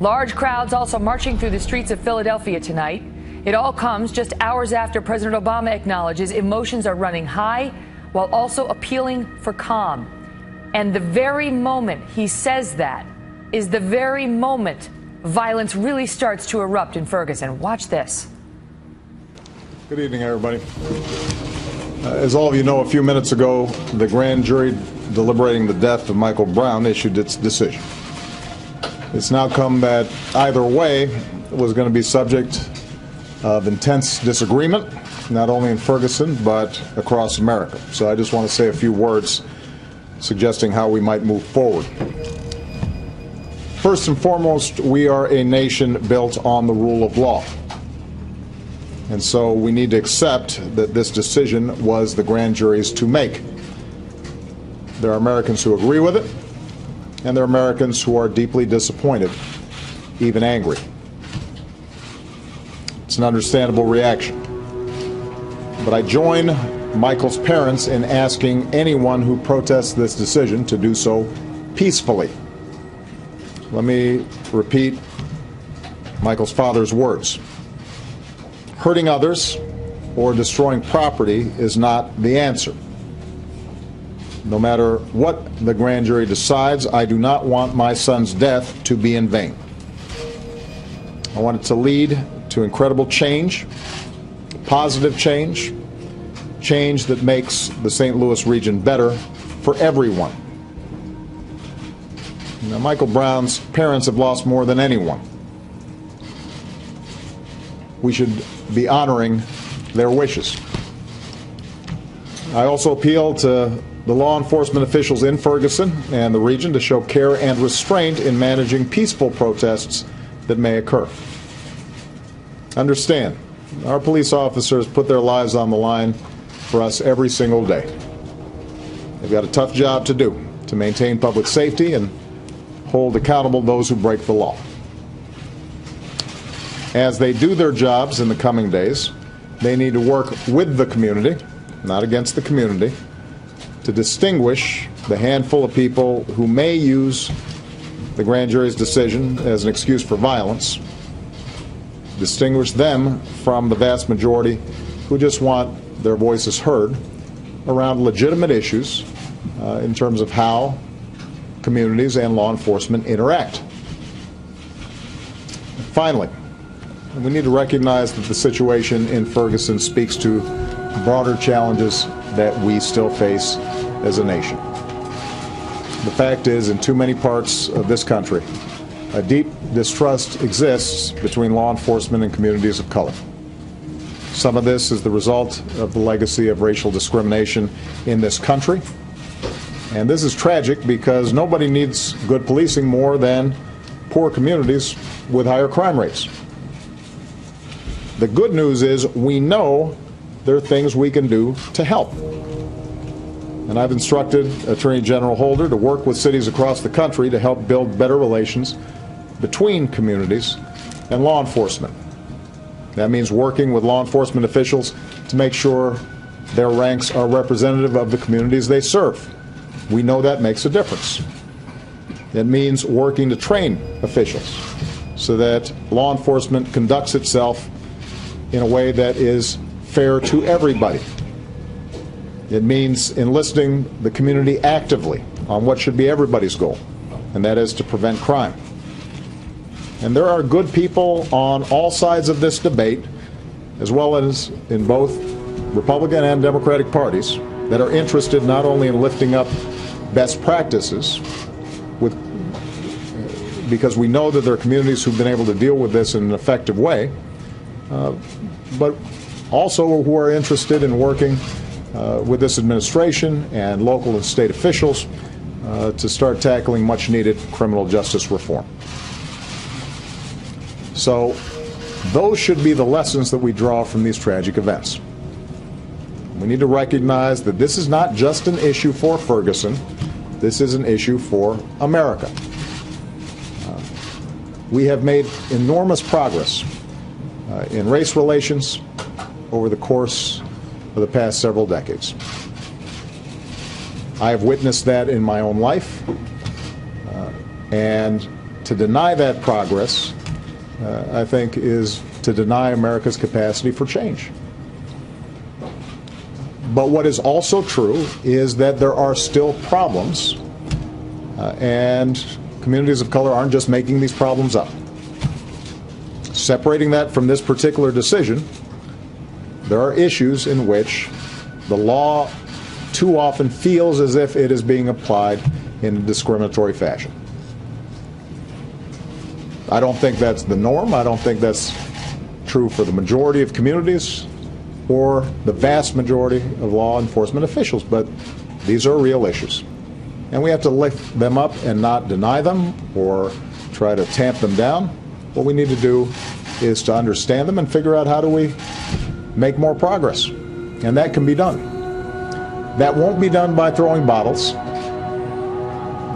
Large crowds also marching through the streets of Philadelphia tonight. It all comes just hours after President Obama acknowledges emotions are running high while also appealing for calm. And the very moment he says that is the very moment violence really starts to erupt in Ferguson. Watch this. Good evening, everybody. Uh, as all of you know, a few minutes ago, the grand jury deliberating the death of Michael Brown issued its decision. It's now come that either way was going to be subject of intense disagreement, not only in Ferguson, but across America. So I just want to say a few words suggesting how we might move forward. First and foremost, we are a nation built on the rule of law. And so we need to accept that this decision was the grand jury's to make. There are Americans who agree with it, and there are Americans who are deeply disappointed, even angry. It's an understandable reaction. But I join Michael's parents in asking anyone who protests this decision to do so peacefully. Let me repeat Michael's father's words. Hurting others or destroying property is not the answer. No matter what the grand jury decides, I do not want my son's death to be in vain. I want it to lead to incredible change, positive change, change that makes the St. Louis region better for everyone. Now, Michael Brown's parents have lost more than anyone. We should be honoring their wishes. I also appeal to the law enforcement officials in Ferguson and the region to show care and restraint in managing peaceful protests that may occur. Understand, our police officers put their lives on the line for us every single day. They've got a tough job to do to maintain public safety and hold accountable those who break the law. As they do their jobs in the coming days, they need to work with the community, not against the community, to distinguish the handful of people who may use the grand jury's decision as an excuse for violence, distinguish them from the vast majority who just want their voices heard around legitimate issues uh, in terms of how communities and law enforcement interact. Finally, we need to recognize that the situation in Ferguson speaks to broader challenges that we still face as a nation. The fact is, in too many parts of this country, a deep distrust exists between law enforcement and communities of color. Some of this is the result of the legacy of racial discrimination in this country. And this is tragic because nobody needs good policing more than poor communities with higher crime rates. The good news is we know there are things we can do to help. And I've instructed Attorney General Holder to work with cities across the country to help build better relations between communities and law enforcement. That means working with law enforcement officials to make sure their ranks are representative of the communities they serve. We know that makes a difference. It means working to train officials so that law enforcement conducts itself in a way that is fair to everybody. It means enlisting the community actively on what should be everybody's goal, and that is to prevent crime. And there are good people on all sides of this debate, as well as in both Republican and Democratic parties, that are interested not only in lifting up best practices with because we know that there are communities who've been able to deal with this in an effective way, uh, but also who are interested in working uh, with this administration and local and state officials uh, to start tackling much needed criminal justice reform. So, those should be the lessons that we draw from these tragic events. We need to recognize that this is not just an issue for Ferguson, this is an issue for America. Uh, we have made enormous progress uh, in race relations over the course of the past several decades. I have witnessed that in my own life, uh, and to deny that progress, uh, I think, is to deny America's capacity for change. But what is also true is that there are still problems, uh, and communities of color aren't just making these problems up. Separating that from this particular decision, there are issues in which the law too often feels as if it is being applied in a discriminatory fashion. I don't think that's the norm. I don't think that's true for the majority of communities or the vast majority of law enforcement officials, but these are real issues. And we have to lift them up and not deny them or try to tamp them down. What we need to do is to understand them and figure out how do we make more progress. And that can be done. That won't be done by throwing bottles.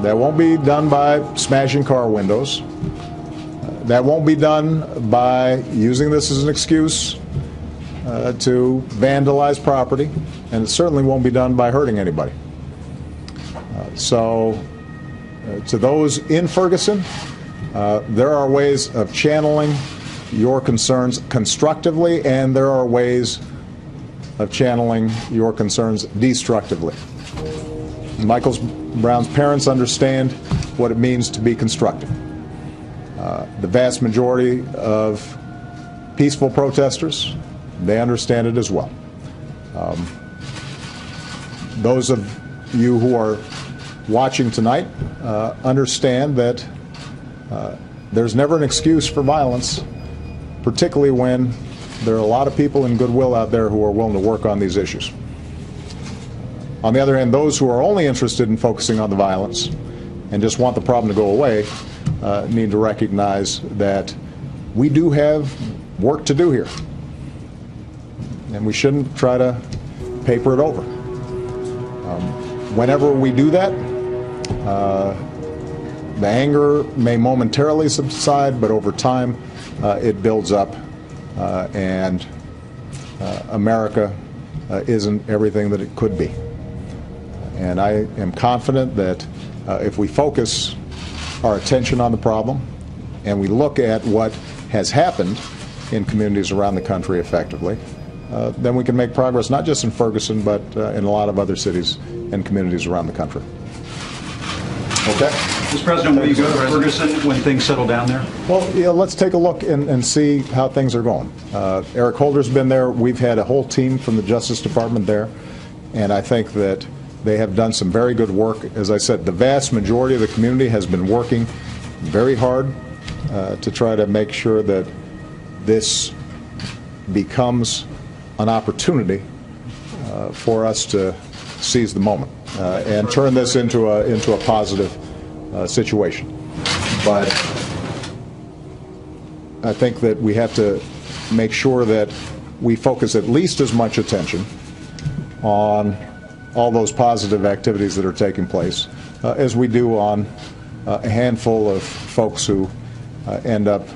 That won't be done by smashing car windows. That won't be done by using this as an excuse uh, to vandalize property, and it certainly won't be done by hurting anybody. Uh, so, uh, to those in Ferguson, uh, there are ways of channeling your concerns constructively, and there are ways of channeling your concerns destructively. Michael Brown's parents understand what it means to be constructive. Uh, the vast majority of peaceful protesters, they understand it as well. Um, those of you who are watching tonight uh, understand that uh, there's never an excuse for violence, particularly when there are a lot of people in goodwill out there who are willing to work on these issues. On the other hand, those who are only interested in focusing on the violence and just want the problem to go away uh, need to recognize that we do have work to do here. And we shouldn't try to paper it over. Um, whenever we do that, uh, the anger may momentarily subside, but over time it builds up, uh, and uh, America uh, isn't everything that it could be. And I am confident that uh, if we focus our attention on the problem and we look at what has happened in communities around the country effectively, uh, then we can make progress not just in Ferguson, but uh, in a lot of other cities and communities around the country. Okay? Mr. President, will you go to Ferguson when things settle down there? Well, yeah, let's take a look and, and see how things are going. Uh, Eric Holder's been there. We've had a whole team from the Justice Department there, and I think that they have done some very good work. As I said, the vast majority of the community has been working very hard uh, to try to make sure that this becomes an opportunity uh, for us to seize the moment uh, and turn this into a into a positive uh, situation. But I think that we have to make sure that we focus at least as much attention on all those positive activities that are taking place uh, as we do on uh, a handful of folks who uh, end up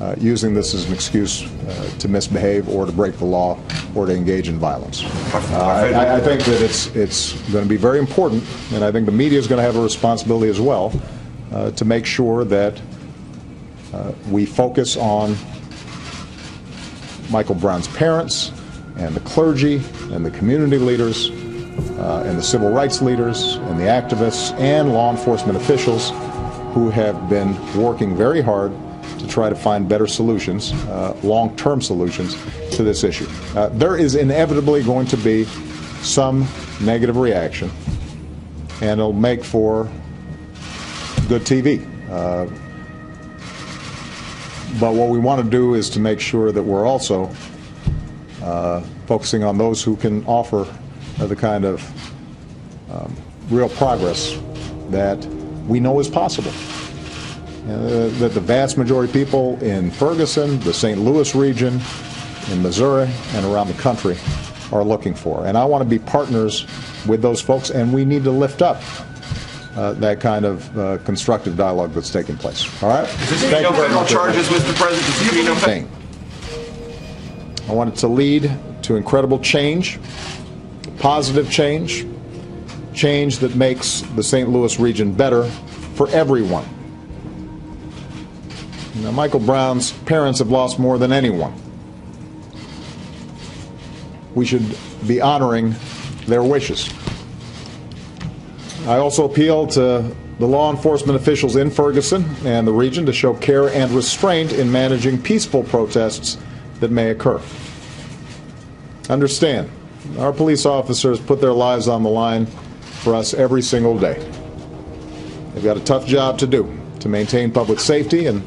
uh, using this as an excuse uh, to misbehave or to break the law or to engage in violence. Uh, I, I think that it's it's going to be very important, and I think the media is going to have a responsibility as well uh, to make sure that uh, we focus on Michael Brown's parents and the clergy and the community leaders uh, and the civil rights leaders and the activists and law enforcement officials who have been working very hard try to find better solutions, uh, long-term solutions to this issue. Uh, there is inevitably going to be some negative reaction, and it'll make for good TV. Uh, but what we want to do is to make sure that we're also uh, focusing on those who can offer uh, the kind of um, real progress that we know is possible. Uh, that the vast majority of people in Ferguson, the St. Louis region, in Missouri, and around the country are looking for. And I want to be partners with those folks, and we need to lift up uh, that kind of uh, constructive dialogue that's taking place. All right? Thank no federal charges, Mr. President. Does this no thing. I want it to lead to incredible change, positive change, change that makes the St. Louis region better for everyone Now, Michael Brown's parents have lost more than anyone. We should be honoring their wishes. I also appeal to the law enforcement officials in Ferguson and the region to show care and restraint in managing peaceful protests that may occur. Understand, our police officers put their lives on the line for us every single day. They've got a tough job to do to maintain public safety and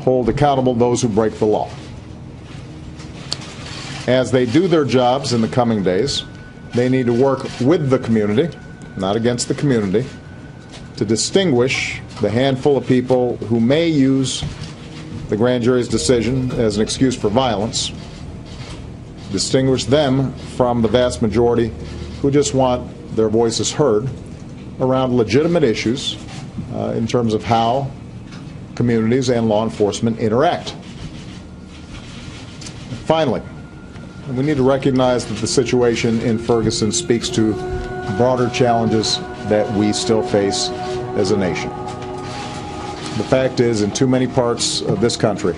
hold accountable those who break the law. As they do their jobs in the coming days, they need to work with the community, not against the community, to distinguish the handful of people who may use the grand jury's decision as an excuse for violence, distinguish them from the vast majority who just want their voices heard around legitimate issues uh, in terms of how communities and law enforcement interact. Finally, we need to recognize that the situation in Ferguson speaks to broader challenges that we still face as a nation. The fact is, in too many parts of this country,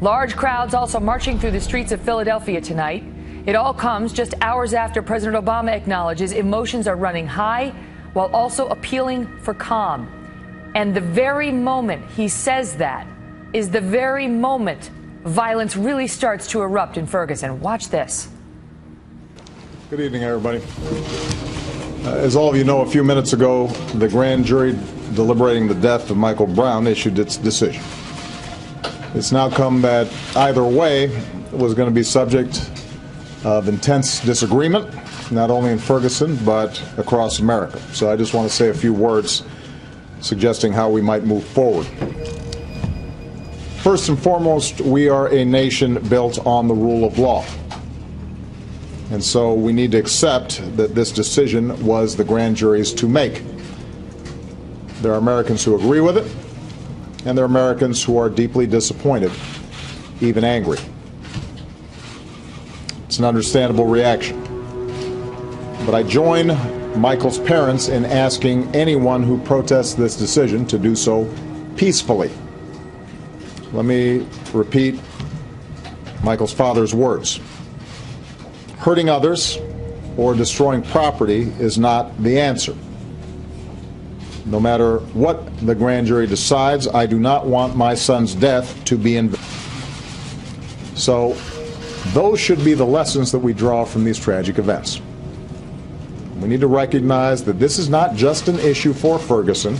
large crowds also marching through the streets of Philadelphia tonight. It all comes just hours after President Obama acknowledges emotions are running high while also appealing for calm. And the very moment he says that is the very moment violence really starts to erupt in Ferguson. Watch this. Good evening, everybody. Uh, as all of you know, a few minutes ago, the grand jury deliberating the death of Michael Brown issued its decision. It's now come that either way was going to be subject of intense disagreement, not only in Ferguson, but across America. So I just want to say a few words suggesting how we might move forward. First and foremost, we are a nation built on the rule of law. And so we need to accept that this decision was the grand jury's to make. There are Americans who agree with it, and there are Americans who are deeply disappointed, even angry. It's an understandable reaction. But I join Michael's parents in asking anyone who protests this decision to do so peacefully. Let me repeat Michael's father's words. Hurting others or destroying property is not the answer. No matter what the grand jury decides, I do not want my son's death to be in. So, those should be the lessons that we draw from these tragic events. We need to recognize that this is not just an issue for Ferguson,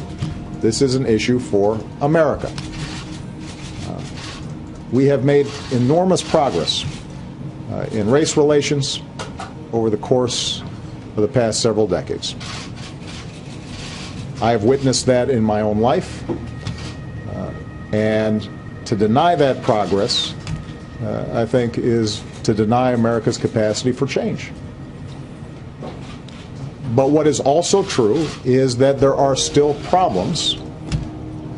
this is an issue for America. Uh, we have made enormous progress uh, in race relations over the course of the past several decades. I have witnessed that in my own life, uh, and to deny that progress, uh, I think, is to deny America's capacity for change. But what is also true is that there are still problems,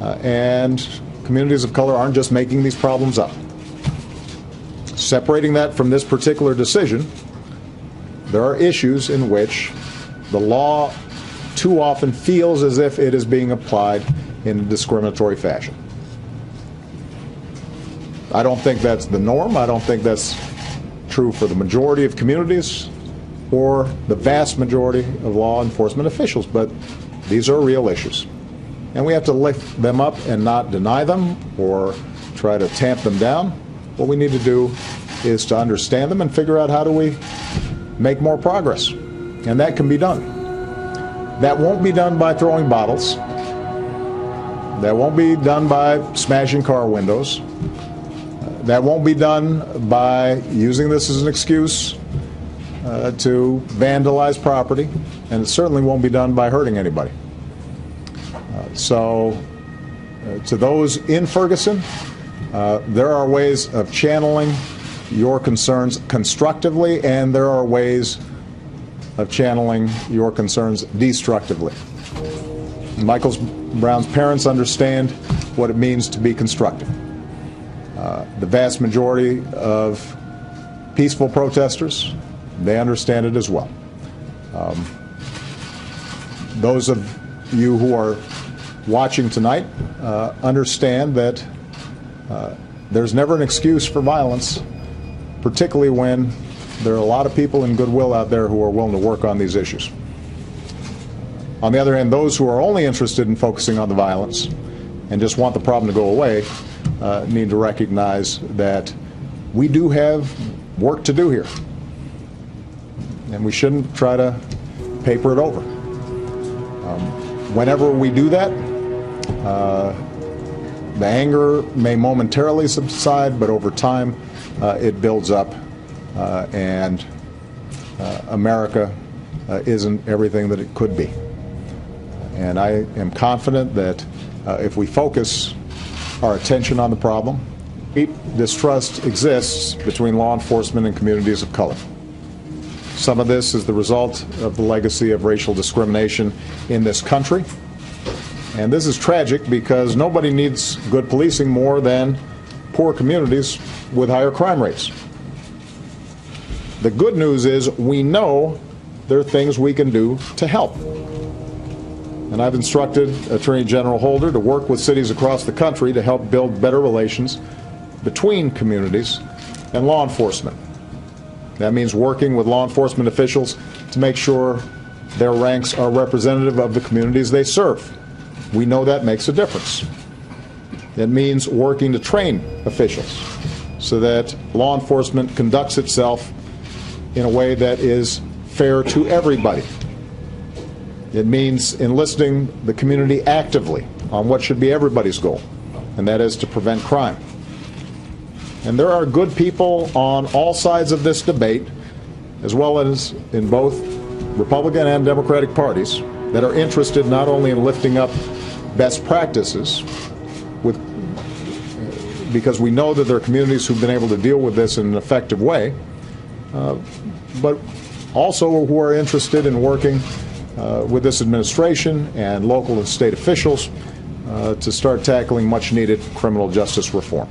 uh, and communities of color aren't just making these problems up. Separating that from this particular decision, there are issues in which the law too often feels as if it is being applied in a discriminatory fashion. I don't think that's the norm. I don't think that's true for the majority of communities or the vast majority of law enforcement officials, but these are real issues. And we have to lift them up and not deny them or try to tamp them down. What we need to do is to understand them and figure out how do we make more progress. And that can be done. That won't be done by throwing bottles. That won't be done by smashing car windows. That won't be done by using this as an excuse uh, to vandalize property, and it certainly won't be done by hurting anybody. Uh, so, uh, to those in Ferguson, uh, there are ways of channeling your concerns constructively, and there are ways of channeling your concerns destructively. Michael Brown's parents understand what it means to be constructive. Uh, the vast majority of peaceful protesters they understand it as well. Um, those of you who are watching tonight uh, understand that uh, there's never an excuse for violence, particularly when there are a lot of people in goodwill out there who are willing to work on these issues. On the other hand, those who are only interested in focusing on the violence and just want the problem to go away uh, need to recognize that we do have work to do here. And we shouldn't try to paper it over. Um, whenever we do that, uh, the anger may momentarily subside, but over time uh, it builds up, uh, and uh, America uh, isn't everything that it could be. And I am confident that uh, if we focus our attention on the problem, deep distrust exists between law enforcement and communities of color. Some of this is the result of the legacy of racial discrimination in this country. And this is tragic because nobody needs good policing more than poor communities with higher crime rates. The good news is we know there are things we can do to help. And I've instructed Attorney General Holder to work with cities across the country to help build better relations between communities and law enforcement. That means working with law enforcement officials to make sure their ranks are representative of the communities they serve. We know that makes a difference. It means working to train officials so that law enforcement conducts itself in a way that is fair to everybody. It means enlisting the community actively on what should be everybody's goal, and that is to prevent crime. And there are good people on all sides of this debate, as well as in both Republican and Democratic parties, that are interested not only in lifting up best practices with because we know that there are communities who've been able to deal with this in an effective way, uh, but also who are interested in working uh, with this administration and local and state officials uh, to start tackling much needed criminal justice reform.